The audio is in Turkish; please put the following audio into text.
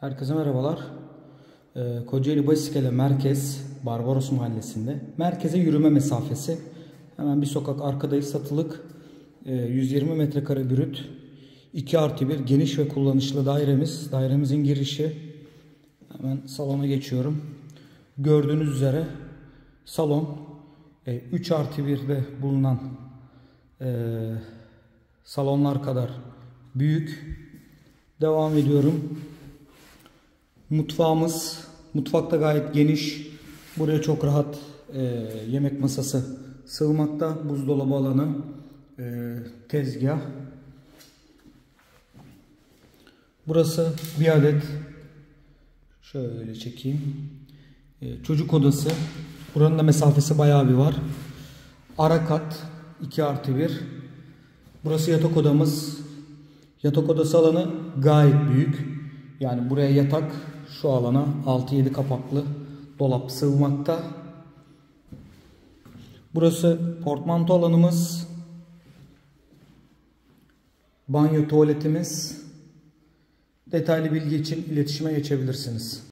Herkese merhabalar. Ee, Kocaeli Basiskele Merkez, Barbaros Mahallesi'nde. Merkeze yürüme mesafesi. Hemen bir sokak arkadayız. Satılık e, 120 metrekare bürüt. 2 artı 1 geniş ve kullanışlı dairemiz. Dairemizin girişi. Hemen salona geçiyorum. Gördüğünüz üzere salon 3 artı 1'de bulunan e, salonlar kadar büyük. Devam ediyorum. Mutfağımız, mutfakta gayet geniş. Buraya çok rahat e, yemek masası sığmakta. Buzdolabı alanı, e, tezgah. Burası bir adet. Şöyle çekeyim. E, çocuk odası. Buranın da mesafesi bayağı bir var. Ara kat 2 artı 1. Burası yatak odamız. Yatak odası alanı gayet büyük. Yani buraya yatak şu alana 6-7 kapaklı dolap sığmakta. Burası portmanto alanımız. Banyo tuvaletimiz. Detaylı bilgi için iletişime geçebilirsiniz.